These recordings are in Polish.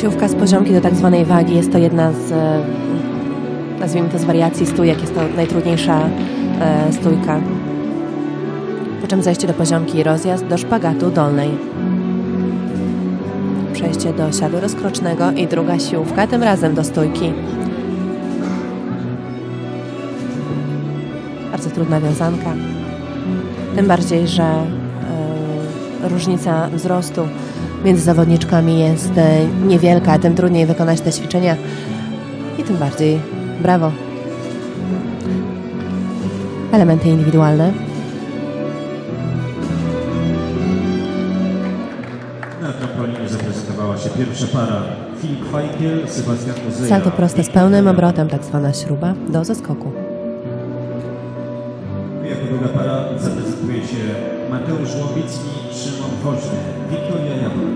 Siłówka z poziomki do tak zwanej wagi jest to jedna z, e, nazwijmy to z wariacji stójek, jest to najtrudniejsza e, stójka. Po czym zejście do poziomki i rozjazd do szpagatu dolnej. Przejście do siadu rozkrocznego i druga siłówka, tym razem do stójki. Bardzo trudna wiązanka. Tym bardziej, że e, różnica wzrostu między zawodniczkami jest e, niewielka, tym trudniej wykonać te ćwiczenia i tym bardziej brawo. Elementy indywidualne. Na trampolinie zaprezentowała się pierwsza para Filip Fajkiel, Sebastian Muzeja. Salto proste z pełnym obrotem, tak zwana śruba, do zeskoku. Jako druga para się Mateusz Łowicki, Szymon Woźny, Wiktoria Jabłon.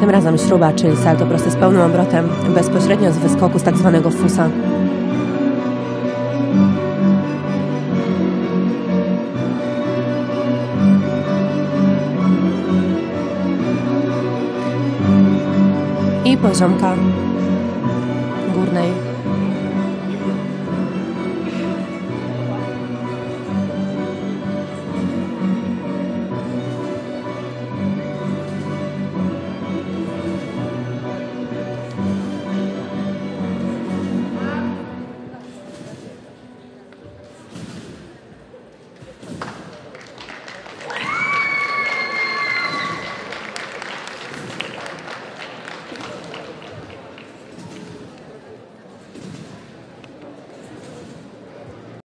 Tym razem śruba, czyli salto proste z pełnym obrotem, bezpośrednio z wyskoku z tak zwanego fusa. I poziomka górnej